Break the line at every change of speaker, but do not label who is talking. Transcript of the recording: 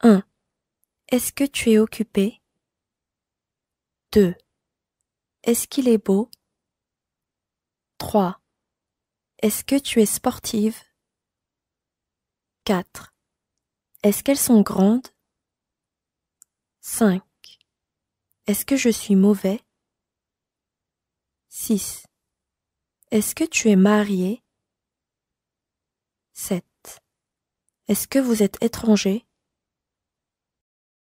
1. Est-ce que tu es occupé? 2. Est-ce qu'il est beau? 3. Est-ce que tu es sportive? 4. Est-ce qu'elles sont grandes? 5. Est-ce que je suis mauvais? 6. Est-ce que tu es marié? 7. Est-ce que vous êtes étranger?